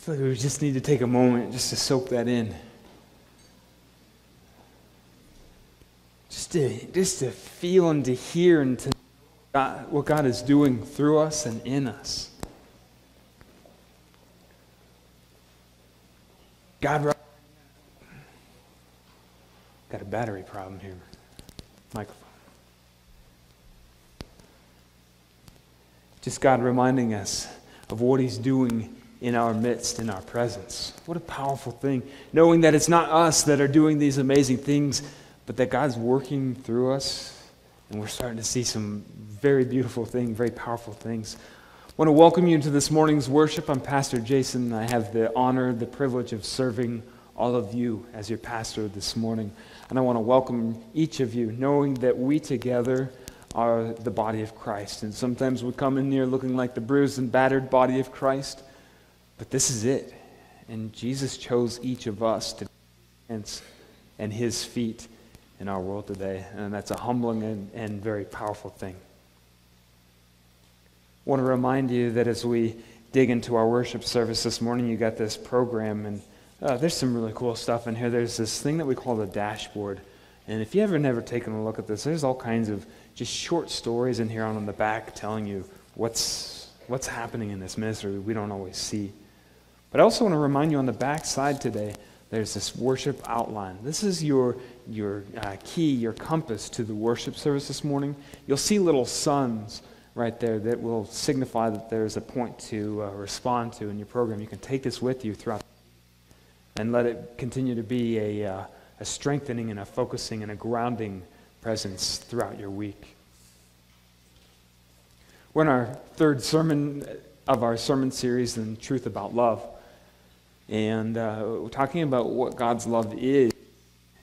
I feel like we just need to take a moment just to soak that in. Just to, just to feel and to hear and to what God is doing through us and in us. God, got a battery problem here. Microphone. Just God reminding us of what He's doing in our midst, in our presence. What a powerful thing. Knowing that it's not us that are doing these amazing things, but that God's working through us, and we're starting to see some very beautiful things, very powerful things. I want to welcome you to this morning's worship. I'm Pastor Jason. I have the honor, the privilege of serving all of you as your pastor this morning. And I want to welcome each of you, knowing that we together are the body of Christ. And sometimes we come in here looking like the bruised and battered body of Christ. But this is it. And Jesus chose each of us to hands and his feet in our world today. And that's a humbling and, and very powerful thing. I want to remind you that as we dig into our worship service this morning, you got this program, and uh, there's some really cool stuff in here. There's this thing that we call the dashboard. And if you ever never taken a look at this, there's all kinds of just short stories in here on the back telling you what's, what's happening in this ministry we don't always see. But I also want to remind you on the back side today, there's this worship outline. This is your, your uh, key, your compass to the worship service this morning. You'll see little suns right there that will signify that there's a point to uh, respond to in your program. You can take this with you throughout and let it continue to be a, uh, a strengthening and a focusing and a grounding presence throughout your week. We're in our third sermon of our sermon series, in Truth About Love. And uh, we're talking about what God's love is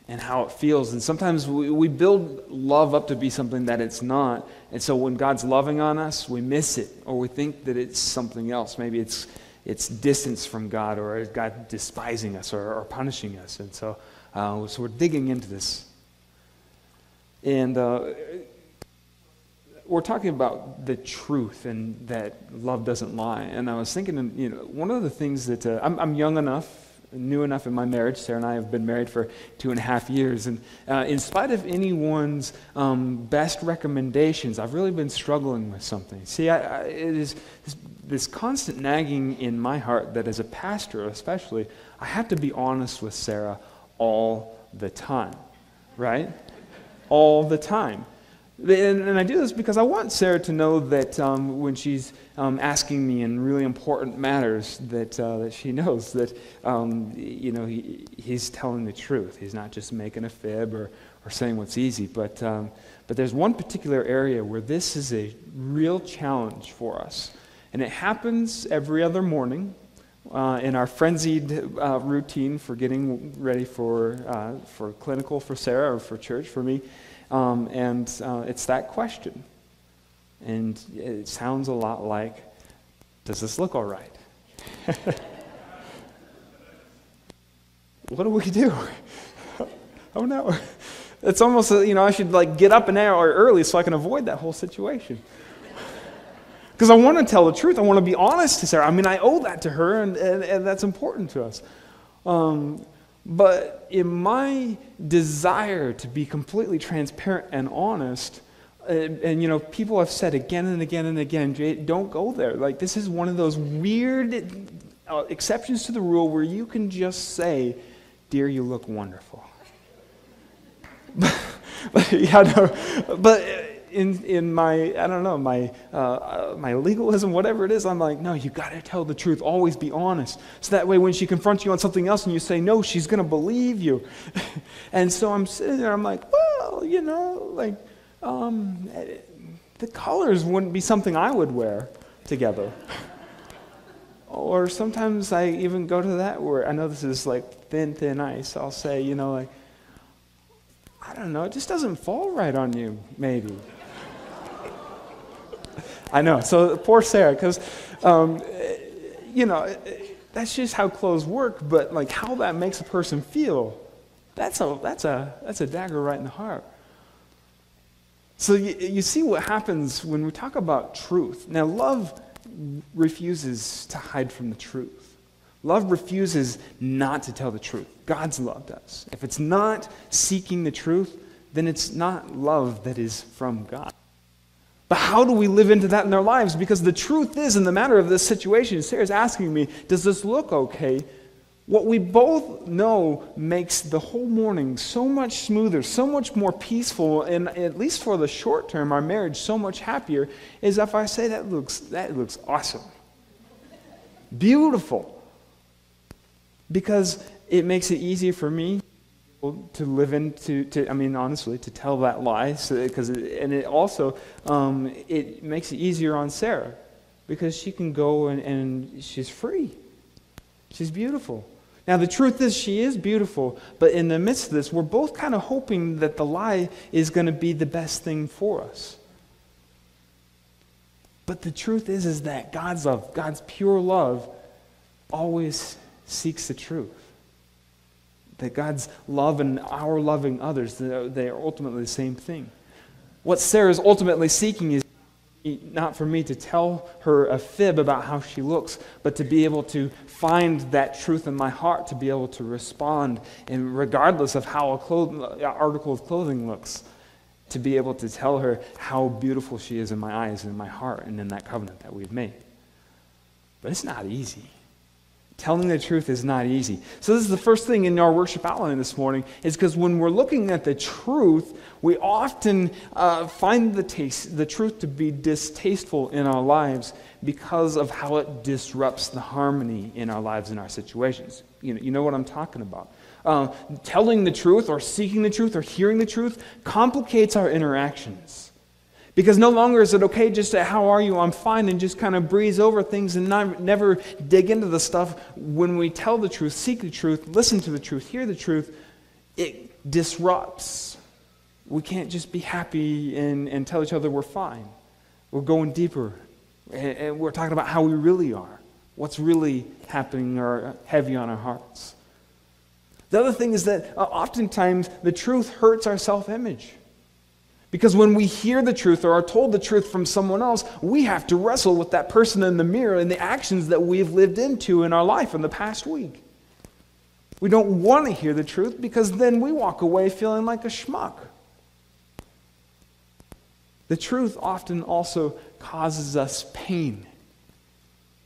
and how it feels. And sometimes we, we build love up to be something that it's not. And so when God's loving on us, we miss it or we think that it's something else. Maybe it's, it's distance from God or God despising us or, or punishing us. And so, uh, so we're digging into this. And uh, we're talking about the truth and that love doesn't lie. And I was thinking, you know, one of the things that uh, I'm, I'm, young enough, new enough in my marriage. Sarah and I have been married for two and a half years. And uh, in spite of anyone's um, best recommendations, I've really been struggling with something. See, I, I, it is this, this constant nagging in my heart that as a pastor, especially, I have to be honest with Sarah all the time, right? all the time. And, and, I do this because I want Sarah to know that um, when she's um, asking me in really important matters, that, uh, that she knows that um, you know he, he's telling the truth. He's not just making a fib or, or saying what's easy. But, um, but there's one particular area where this is a real challenge for us. And it happens every other morning uh, in our frenzied uh, routine for getting ready for, uh, for clinical for Sarah or for church for me. Um, and uh, it's that question. And it sounds a lot like Does this look all right? what do we do? oh no. It's almost, you know, I should like get up an hour early so I can avoid that whole situation. Because I want to tell the truth. I want to be honest to Sarah. I mean, I owe that to her, and, and, and that's important to us. Um, but in my desire to be completely transparent and honest, and, and, you know, people have said again and again and again, don't go there. Like, this is one of those weird uh, exceptions to the rule where you can just say, Dear, you look wonderful. but, yeah, no, but in, in my, I don't know, my, uh, my legalism, whatever it is, I'm like, no, you got to tell the truth. Always be honest. So that way, when she confronts you on something else and you say no, she's going to believe you. and so I'm sitting there, I'm like, well, you know, like, um, the colors wouldn't be something I would wear together. or sometimes I even go to that where I know this is like thin, thin ice. I'll say, you know, like, I don't know, it just doesn't fall right on you, maybe. I know. So poor Sarah, because, um, you know, that's just how clothes work. But like how that makes a person feel, that's a that's a that's a dagger right in the heart. So you, you see what happens when we talk about truth. Now, love refuses to hide from the truth. Love refuses not to tell the truth. God's love does. If it's not seeking the truth, then it's not love that is from God. But how do we live into that in our lives? Because the truth is, in the matter of this situation, Sarah's asking me, does this look okay? What we both know makes the whole morning so much smoother, so much more peaceful, and at least for the short term, our marriage so much happier, is if I say that looks, that looks awesome. Beautiful. Because it makes it easier for me to live into, to, I mean, honestly, to tell that lie. Because so, and it also um, it makes it easier on Sarah because she can go and, and she's free. She's beautiful. Now, the truth is, she is beautiful, but in the midst of this, we're both kind of hoping that the lie is going to be the best thing for us. But the truth is, is that God's love, God's pure love, always seeks the truth. That God's love and our loving others, they are ultimately the same thing. What Sarah is ultimately seeking is not for me to tell her a fib about how she looks, but to be able to find that truth in my heart, to be able to respond, and regardless of how a article of clothing looks, to be able to tell her how beautiful she is in my eyes and in my heart and in that covenant that we've made. But it's not easy. Telling the truth is not easy. So, this is the first thing in our worship outline this morning, is because when we're looking at the truth, we often uh, find the, taste, the truth to be distasteful in our lives because of how it disrupts the harmony in our lives and our situations. You know, you know what I'm talking about. Uh, telling the truth or seeking the truth or hearing the truth complicates our interactions. Because no longer is it okay just to, how are you? I'm fine, and just kind of breeze over things and not, never dig into the stuff. When we tell the truth, seek the truth, listen to the truth, hear the truth, it disrupts. We can't just be happy and, and tell each other we're fine. We're going deeper, and, and we're talking about how we really are, what's really happening or heavy on our hearts. The other thing is that uh, oftentimes the truth hurts our self image. Because when we hear the truth or are told the truth from someone else, we have to wrestle with that person in the mirror and the actions that we've lived into in our life in the past week. We don't want to hear the truth because then we walk away feeling like a schmuck. The truth often also causes us pain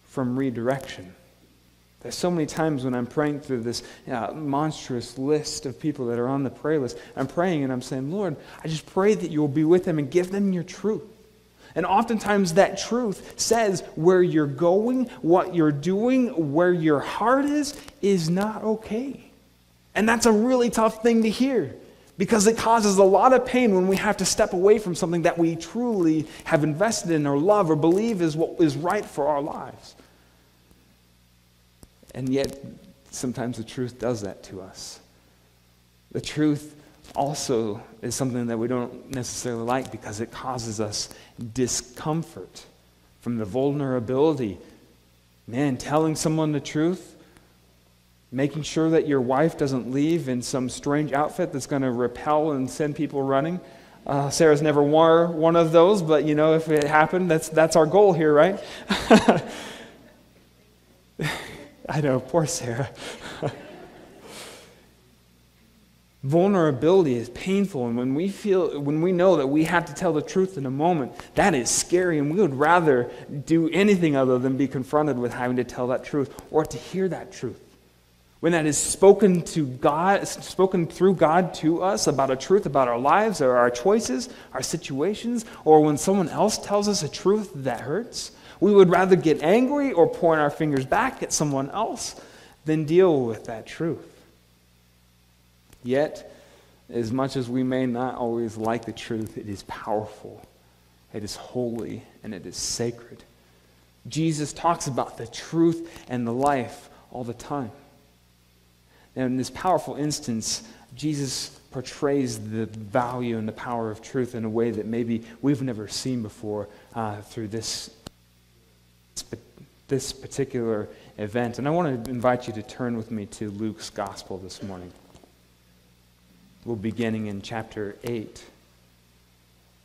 from redirection. There's so many times when I'm praying through this uh, monstrous list of people that are on the prayer list, I'm praying and I'm saying, Lord, I just pray that you will be with them and give them your truth. And oftentimes that truth says where you're going, what you're doing, where your heart is, is not okay. And that's a really tough thing to hear because it causes a lot of pain when we have to step away from something that we truly have invested in or love or believe is what is right for our lives. And yet, sometimes the truth does that to us. The truth also is something that we don't necessarily like because it causes us discomfort from the vulnerability. Man, telling someone the truth, making sure that your wife doesn't leave in some strange outfit that's going to repel and send people running. Uh, Sarah's never wore one of those, but you know, if it happened, that's, that's our goal here, right? I know, poor Sarah. Vulnerability is painful, and when we feel, when we know that we have to tell the truth in a moment, that is scary, and we would rather do anything other than be confronted with having to tell that truth or to hear that truth. When that is spoken to God, spoken through God to us about a truth about our lives or our choices, our situations, or when someone else tells us a truth that hurts, we would rather get angry or point our fingers back at someone else than deal with that truth. Yet, as much as we may not always like the truth, it is powerful, it is holy, and it is sacred. Jesus talks about the truth and the life all the time. And in this powerful instance, Jesus portrays the value and the power of truth in a way that maybe we've never seen before uh, through this this particular event. And I want to invite you to turn with me to Luke's gospel this morning. We'll be beginning in chapter 8.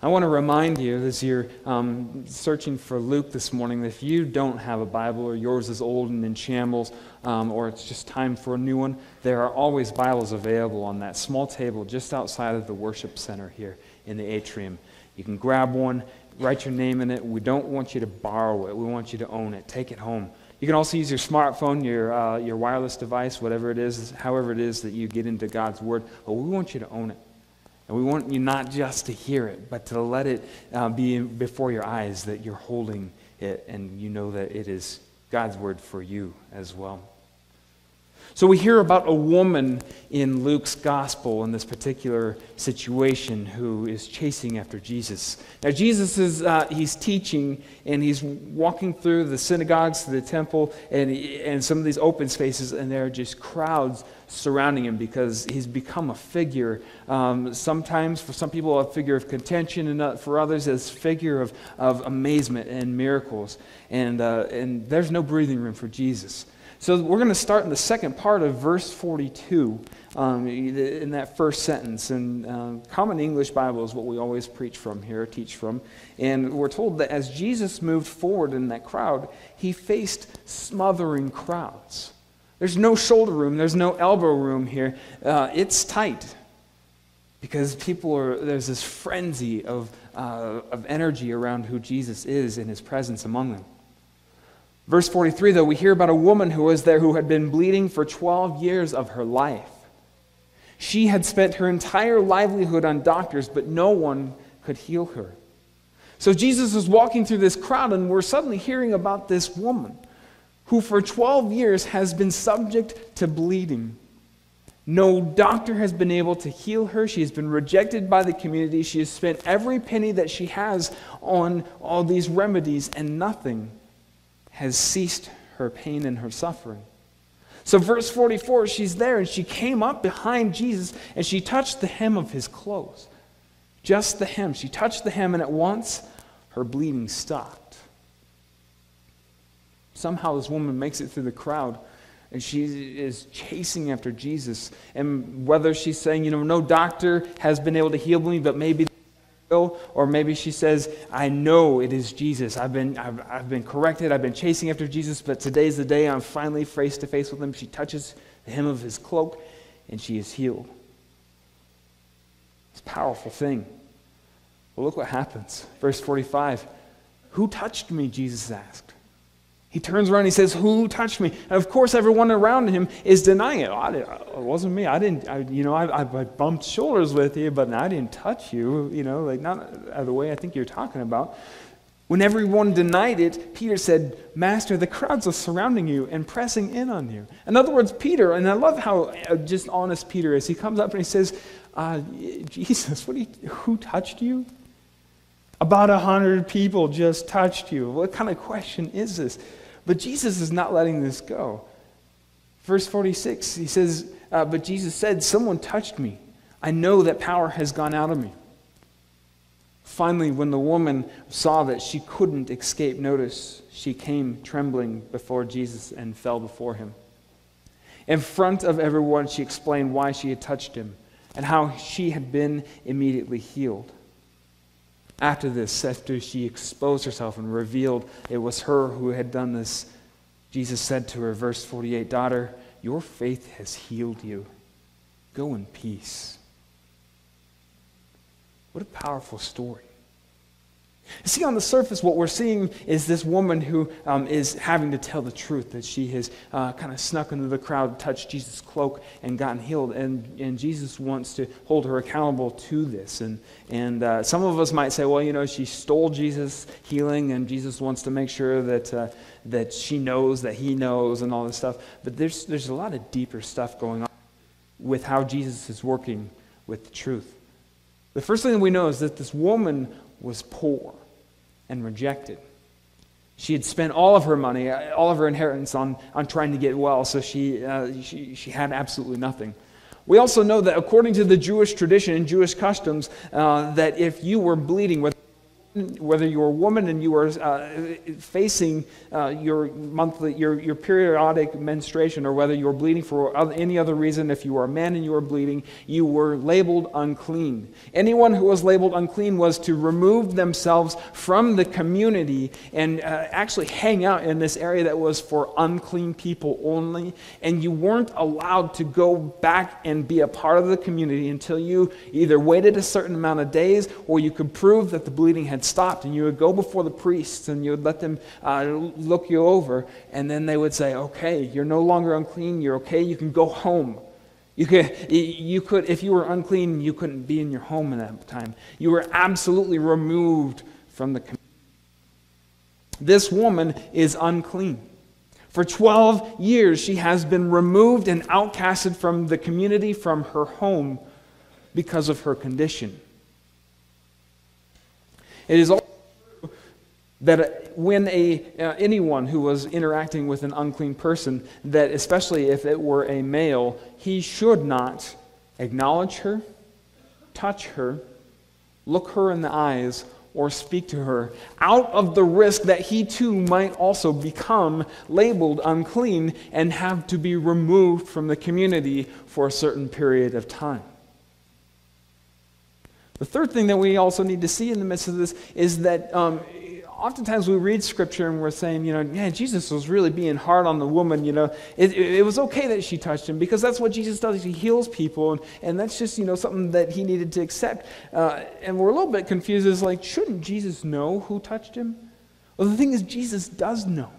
I want to remind you as you're um, searching for Luke this morning that if you don't have a Bible or yours is old and in shambles um, or it's just time for a new one, there are always Bibles available on that small table just outside of the worship center here in the atrium. You can grab one, write your name in it. We don't want you to borrow it, we want you to own it. Take it home. You can also use your smartphone, your, uh, your wireless device, whatever it is, however it is that you get into God's Word. But we want you to own it. And we want you not just to hear it, but to let it uh, be before your eyes that you're holding it and you know that it is God's Word for you as well. So we hear about a woman in Luke's gospel in this particular situation who is chasing after Jesus. Now Jesus is uh, he's teaching and he's walking through the synagogues, to the temple, and and some of these open spaces, and there are just crowds surrounding him because he's become a figure. Um, sometimes for some people, a figure of contention, and for others, a figure of, of amazement and miracles. And uh, and there's no breathing room for Jesus. So we're going to start in the second part of verse 42 um, in that first sentence. And uh, Common English Bible is what we always preach from here, teach from. And we're told that as Jesus moved forward in that crowd, he faced smothering crowds. There's no shoulder room, there's no elbow room here. Uh, it's tight because people are, there's this frenzy of, uh, of energy around who Jesus is and his presence among them. Verse 43, though, we hear about a woman who was there who had been bleeding for 12 years of her life. She had spent her entire livelihood on doctors, but no one could heal her. So Jesus was walking through this crowd, and we're suddenly hearing about this woman who, for 12 years, has been subject to bleeding. No doctor has been able to heal her. She has been rejected by the community. She has spent every penny that she has on all these remedies, and nothing has ceased her pain and her suffering. So, verse 44, she's there and she came up behind Jesus and she touched the hem of his clothes. Just the hem. She touched the hem and at once her bleeding stopped. Somehow, this woman makes it through the crowd and she is chasing after Jesus. And whether she's saying, you know, no doctor has been able to heal me, but maybe or maybe she says, I know it is Jesus. I've been, I've, I've been corrected. I've been chasing after Jesus, but today's the day I'm finally face to face with him. She touches the hem of his cloak and she is healed. It's a powerful thing. Well, look what happens. Verse 45 Who touched me? Jesus asked. He turns around and he says, Who touched me? And of course, everyone around him is denying it. Oh, it wasn't me. I didn't, I, you know, I, I, bumped shoulders with you, but I didn't touch you, you know, like not the way I think you're talking about. When everyone denied it, Peter said, Master, the crowds are surrounding you and pressing in on you. In other words, Peter, and I love how uh, just honest Peter is, he comes up and he says, uh, Jesus, what you, who touched you? About a hundred people just touched you. What kind of question is this? But Jesus is not letting this go. Verse 46, he says, uh, But Jesus said, Someone touched me. I know that power has gone out of me. Finally, when the woman saw that she couldn't escape notice, she came trembling before Jesus and fell before him. In front of everyone, she explained why she had touched him and how she had been immediately healed. After this, after she exposed herself and revealed it was her who had done this, Jesus said to her, verse 48, Daughter, your faith has healed you. Go in peace. What a powerful story. See, on the surface, what we're seeing is this woman who um, is having to tell the truth that she has uh, kind of snuck into the crowd, touched Jesus' cloak, and gotten healed. And, and Jesus wants to hold her accountable to this. And, and uh, some of us might say, well, you know, she stole Jesus' healing, and Jesus wants to make sure that, uh, that she knows that he knows and all this stuff. But there's, there's a lot of deeper stuff going on with how Jesus is working with the truth. The first thing we know is that this woman was poor and rejected. She had spent all of her money, all of her inheritance on, on trying to get well, so she, uh, she, she had absolutely nothing. We also know that according to the Jewish tradition and Jewish customs, uh, that if you were bleeding, whether whether you're a woman and you are uh, facing uh, your monthly, your, your periodic menstruation, or whether you're bleeding for any other reason, if you are a man and you are bleeding, you were labeled unclean. Anyone who was labeled unclean was to remove themselves from the community and uh, actually hang out in this area that was for unclean people only. And you weren't allowed to go back and be a part of the community until you either waited a certain amount of days or you could prove that the bleeding had stopped, and you would go before the priests and you would let them uh, look you over, and then they would say, Okay, you're no longer unclean, you're okay, you can go home. You could, you could, if you were unclean, you couldn't be in your home at that time. You were absolutely removed from the community. This woman is unclean. For 12 years, she has been removed and outcasted from the community, from her home, because of her condition. It is also true that when a, uh, anyone who was interacting with an unclean person, that especially if it were a male, he should not acknowledge her, touch her, look her in the eyes, or speak to her, out of the risk that he too might also become labeled unclean and have to be removed from the community for a certain period of time. The third thing that we also need to see in the midst of this is that um, oftentimes we read scripture and we're saying, you know, yeah, Jesus was really being hard on the woman. You know, it, it, it, was okay that she touched him because that's what Jesus does. He heals people, and, and that's just, you know, something that he needed to accept. Uh, and we're a little bit confused. Is like, shouldn't Jesus know who touched him? Well, the thing is, Jesus does know.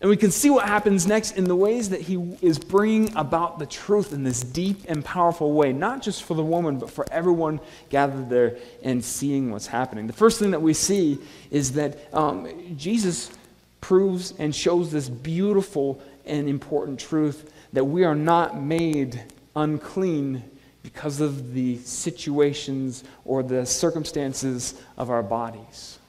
And we can see what happens next in the ways that he is bringing about the truth in this deep and powerful way, not just for the woman, but for everyone gathered there and seeing what's happening. The first thing that we see is that um, Jesus proves and shows this beautiful and important truth that we are not made unclean because of the situations or the circumstances of our bodies.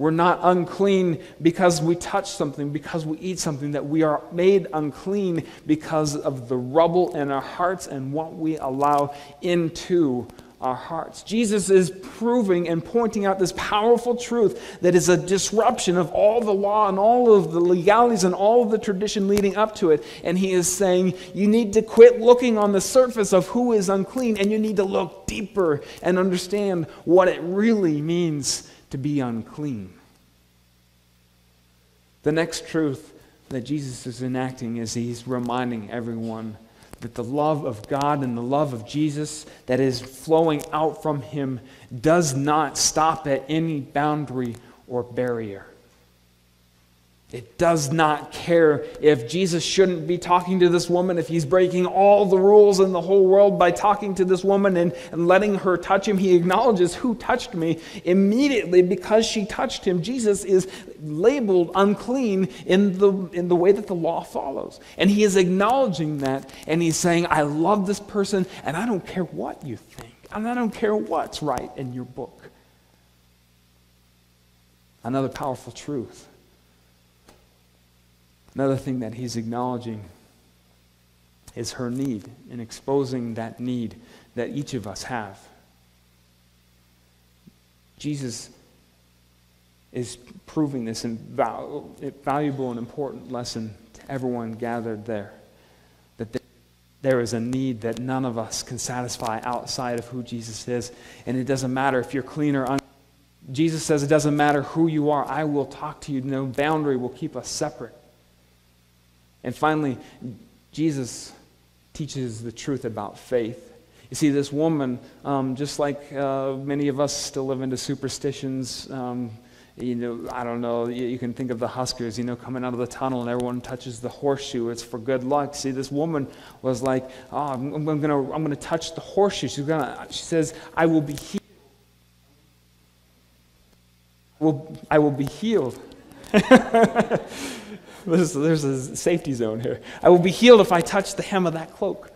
We're not unclean because we touch something, because we eat something, that we are made unclean because of the rubble in our hearts and what we allow into our hearts. Jesus is proving and pointing out this powerful truth that is a disruption of all the law and all of the legalities and all of the tradition leading up to it. And he is saying, you need to quit looking on the surface of who is unclean and you need to look deeper and understand what it really means to be unclean. The next truth that Jesus is enacting is he's reminding everyone that the love of God and the love of Jesus that is flowing out from him does not stop at any boundary or barrier. It does not care if Jesus shouldn't be talking to this woman, if he's breaking all the rules in the whole world by talking to this woman and, and letting her touch him. He acknowledges who touched me. Immediately, because she touched him, Jesus is labeled unclean in the, in the way that the law follows. And he is acknowledging that, and he's saying, I love this person, and I don't care what you think, and I don't care what's right in your book. Another powerful truth Another thing that he's acknowledging is her need and exposing that need that each of us have. Jesus is proving this valuable and important lesson to everyone gathered there that there is a need that none of us can satisfy outside of who Jesus is. And it doesn't matter if you're clean or unclean. Jesus says it doesn't matter who you are, I will talk to you. No boundary will keep us separate. And finally, Jesus teaches the truth about faith. You see, this woman, um, just like uh, many of us still live into superstitions, um, you know, I don't know, you, you, can think of the Huskers, you know, coming out of the tunnel and everyone touches the horseshoe. It's for good luck. See, this woman was like, oh, I'm, I'm going to I'm gonna touch the horseshoe. She's gonna, she says, I will be healed. Will, I will be healed. There's, there's a safety zone here. I will be healed if I touch the hem of that cloak.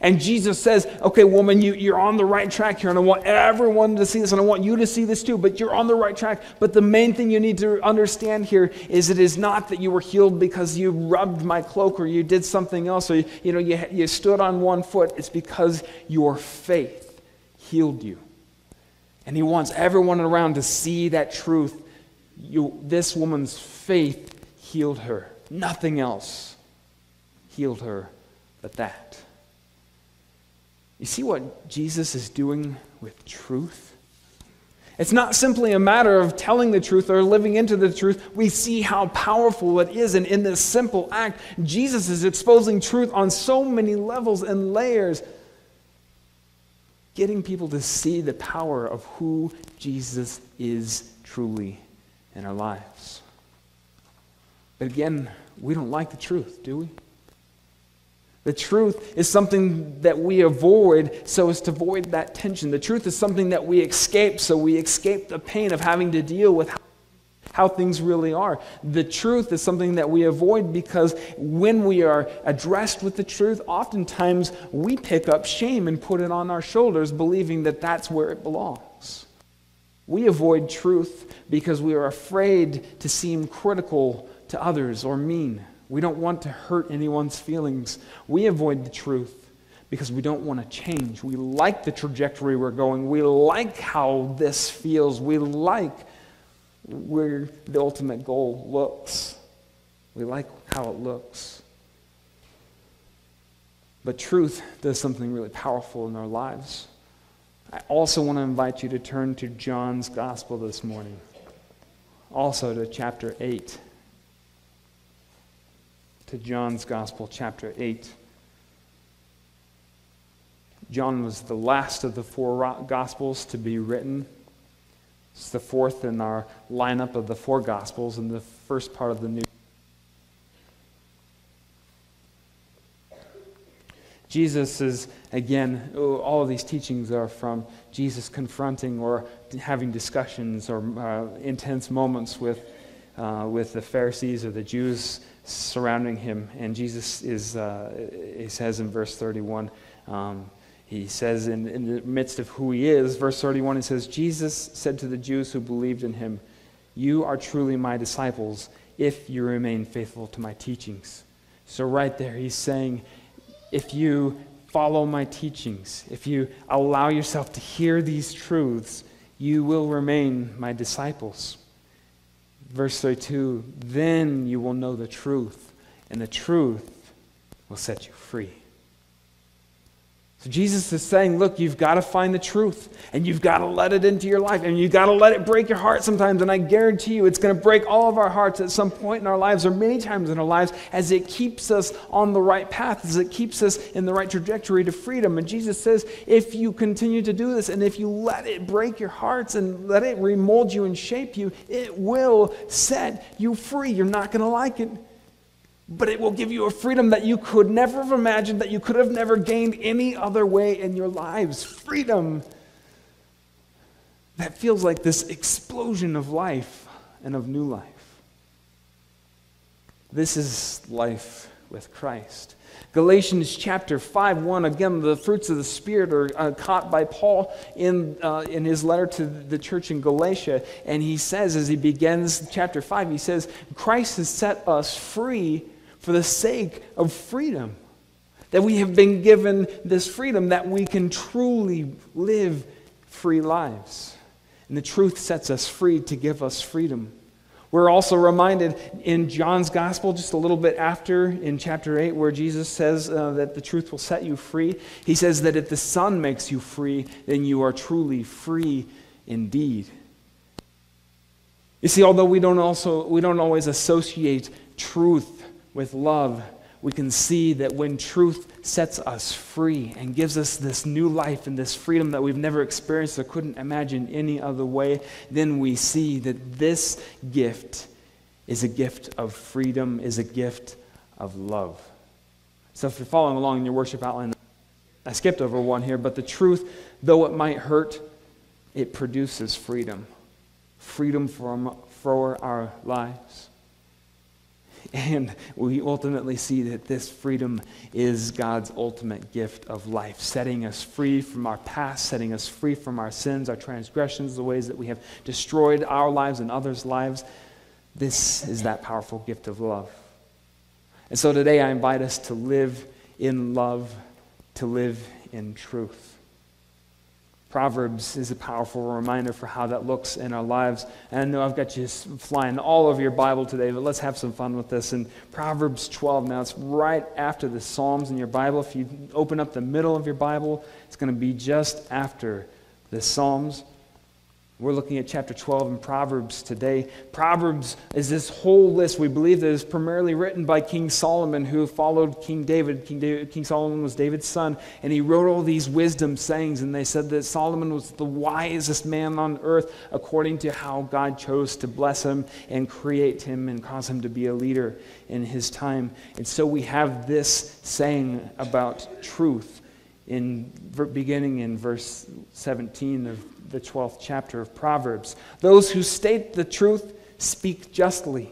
And Jesus says, okay, woman, you, you're on the right track here, and I want everyone to see this, and I want you to see this too, but you're on the right track. But the main thing you need to understand here is it is not that you were healed because you rubbed my cloak or you did something else, or you, know, you, you stood on one foot. It's because your faith healed you. And he wants everyone around to see that truth. You, this woman's faith healed her. Nothing else healed her but that. You see what Jesus is doing with truth? It's not simply a matter of telling the truth or living into the truth. We see how powerful it is. And in this simple act, Jesus is exposing truth on so many levels and layers, getting people to see the power of who Jesus is truly in our lives. But again, we don't like the truth, do we? The truth is something that we avoid so as to avoid that tension. The truth is something that we escape so we escape the pain of having to deal with how, things really are. The truth is something that we avoid because when we are addressed with the truth, oftentimes we pick up shame and put it on our shoulders, believing that that's where it belongs. We avoid truth because we are afraid to seem critical to others or mean. We don't want to hurt anyone's feelings. We avoid the truth because we don't want to change. We like the trajectory we're going. We like how this feels. We like where the ultimate goal looks. We like how it looks. But truth does something really powerful in our lives. I also want to invite you to turn to John's Gospel this morning, also to chapter 8 to John's Gospel, chapter 8. John was the last of the four Gospels to be written. It's the fourth in our lineup of the four Gospels and the first part of the New. Jesus is, again, all of these teachings are from Jesus confronting or having discussions or uh, intense moments with, uh, with the Pharisees or the Jews surrounding him. And Jesus is, uh, he says in verse 31, um, he says in, in the midst of who he is, verse 31, he says, Jesus said to the Jews who believed in him, You are truly my disciples if you remain faithful to my teachings. So, right there, he's saying, If you follow my teachings, if you allow yourself to hear these truths, you will remain my disciples. Verse 32 Then you will know the truth, and the truth will set you free. So Jesus is saying, look, you've got to find the truth and you've got to let it into your life and you've got to let it break your heart sometimes. And I guarantee you it's going to break all of our hearts at some point in our lives or many times in our lives as it keeps us on the right path, as it keeps us in the right trajectory to freedom. And Jesus says, if you continue to do this and if you let it break your hearts and let it remold you and shape you, it will set you free. You're not going to like it but it will give you a freedom that you could never have imagined, that you could have never gained any other way in your lives. Freedom that feels like this explosion of life and of new life. This is life with Christ. Galatians chapter 5 1, again, the fruits of the Spirit are uh, caught by Paul in, uh, in his letter to the church in Galatia. And he says, as he begins chapter 5, he says, Christ has set us free for the sake of freedom. That we have been given this freedom that we can truly live free lives. And the truth sets us free to give us freedom. We're also reminded in John's gospel, just a little bit after in chapter 8, where Jesus says uh, that the truth will set you free. He says that if the Son makes you free, then you are truly free indeed. You see, although we don't, also, we don't always associate truth with love, we can see that when truth sets us free and gives us this new life and this freedom that we've never experienced or couldn't imagine any other way, then we see that this gift is a gift of freedom, is a gift of love. So if you're following along in your worship outline, I skipped over one here, but the truth, though it might hurt, it produces freedom. Freedom from, for our lives. And we ultimately see that this freedom is God's ultimate gift of life, setting us free from our past, setting us free from our sins, our transgressions, the ways that we have destroyed our lives and others' lives. This is that powerful gift of love. And so today I invite us to live in love, to live in truth. Proverbs is a powerful reminder for how that looks in our lives. And I know I've got you flying all over your Bible today, but let's have some fun with this. In Proverbs 12, now it's right after the Psalms in your Bible. If you open up the middle of your Bible, it's going to be just after the Psalms. We're looking at chapter 12 in Proverbs today. Proverbs is this whole list we believe that is primarily written by King Solomon, who followed King David. King, David. King Solomon was David's son, and he wrote all these wisdom sayings, and they said that Solomon was the wisest man on earth according to how God chose to bless him and create him and cause him to be a leader in his time. And so we have this saying about truth in beginning in verse 17 of the 12th chapter of Proverbs. Those who state the truth speak justly,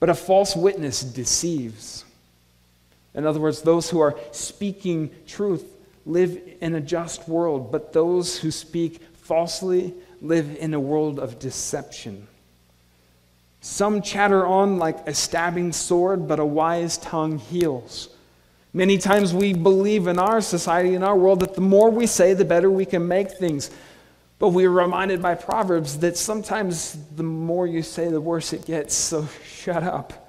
but a false witness deceives. In other words, those who are speaking truth live in a just world, but those who speak falsely live in a world of deception. Some chatter on like a stabbing sword, but a wise tongue heals. Many times we believe in our society, in our world, that the more we say, the better we can make things. But we are reminded by Proverbs that sometimes the more you say, the worse it gets. So shut up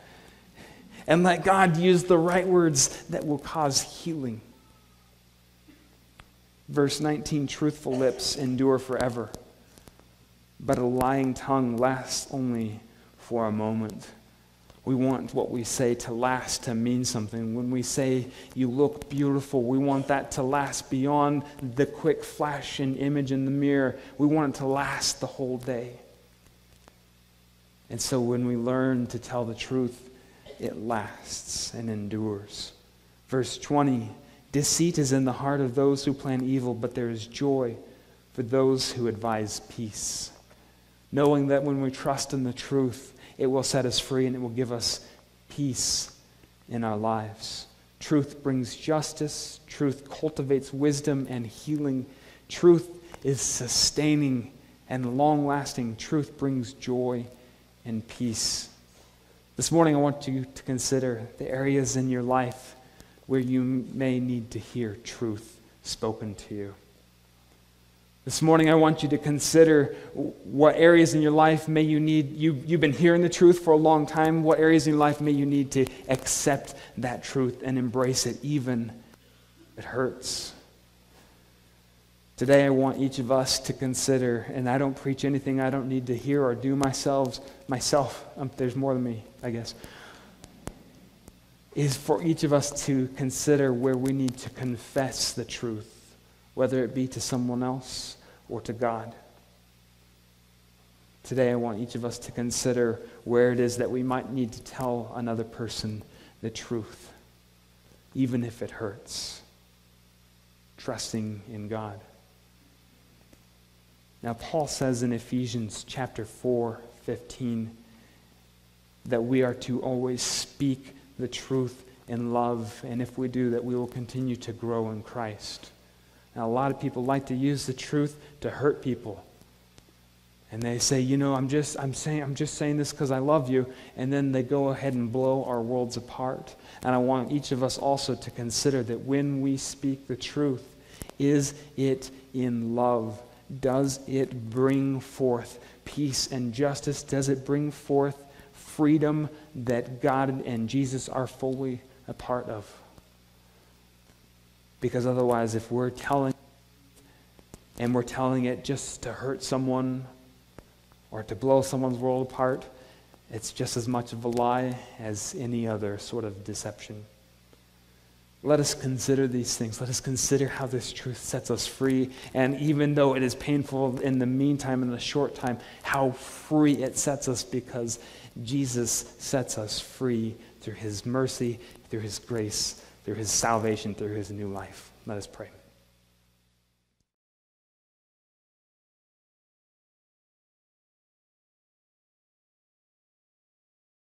and let God use the right words that will cause healing. Verse 19 truthful lips endure forever, but a lying tongue lasts only for a moment. We want what we say to last, to mean something. When we say, you look beautiful, we want that to last beyond the quick flash and image in the mirror. We want it to last the whole day. And so when we learn to tell the truth, it lasts and endures. Verse 20 Deceit is in the heart of those who plan evil, but there is joy for those who advise peace. Knowing that when we trust in the truth, it will set us free and it will give us peace in our lives. Truth brings justice, truth cultivates wisdom and healing. Truth is sustaining and long lasting. Truth brings joy and peace. This morning, I want you to consider the areas in your life where you may need to hear truth spoken to you. This morning, I want you to consider what areas in your life may you need. You, you've been hearing the truth for a long time. What areas in your life may you need to accept that truth and embrace it, even if it hurts? Today, I want each of us to consider, and I don't preach anything I don't need to hear or do myself. Myself, um, there's more than me, I guess. Is for each of us to consider where we need to confess the truth, whether it be to someone else or to God. Today, I want each of us to consider where it is that we might need to tell another person the truth, even if it hurts, trusting in God. Now, Paul says in Ephesians chapter 4, 15, that we are to always speak the truth in love, and if we do, that we will continue to grow in Christ. Now, a lot of people like to use the truth to hurt people. And they say, you know, I'm just, I'm saying, I'm just saying this because I love you. And then they go ahead and blow our worlds apart. And I want each of us also to consider that when we speak the truth, is it in love? Does it bring forth peace and justice? Does it bring forth freedom that God and Jesus are fully a part of? Because otherwise, if we're telling and we're telling it just to hurt someone or to blow someone's world apart, it's just as much of a lie as any other sort of deception. Let us consider these things. Let us consider how this truth sets us free. And even though it is painful in the meantime, in the short time, how free it sets us because Jesus sets us free through his mercy, through his grace, through his salvation, through his new life. Let us pray.